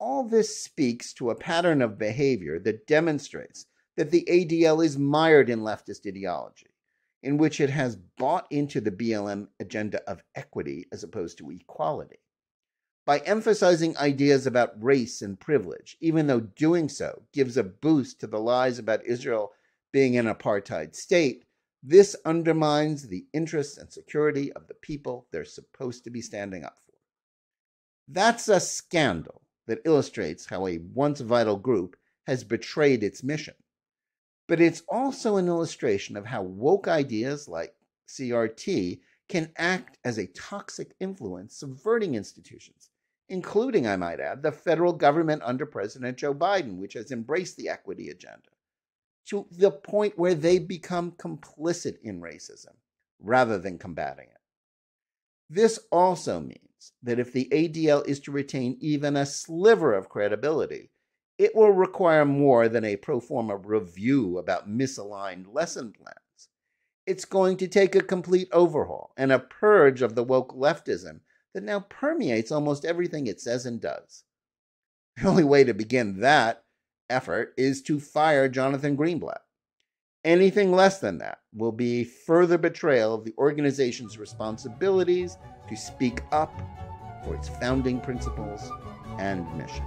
All this speaks to a pattern of behavior that demonstrates that the ADL is mired in leftist ideology, in which it has bought into the BLM agenda of equity as opposed to equality. By emphasizing ideas about race and privilege, even though doing so gives a boost to the lies about Israel being an apartheid state, this undermines the interests and security of the people they're supposed to be standing up for. That's a scandal that illustrates how a once vital group has betrayed its mission but it's also an illustration of how woke ideas like CRT can act as a toxic influence, subverting institutions, including, I might add, the federal government under President Joe Biden, which has embraced the equity agenda, to the point where they become complicit in racism rather than combating it. This also means that if the ADL is to retain even a sliver of credibility, it will require more than a pro forma review about misaligned lesson plans. It's going to take a complete overhaul and a purge of the woke leftism that now permeates almost everything it says and does. The only way to begin that effort is to fire Jonathan Greenblatt. Anything less than that will be further betrayal of the organization's responsibilities to speak up for its founding principles and mission.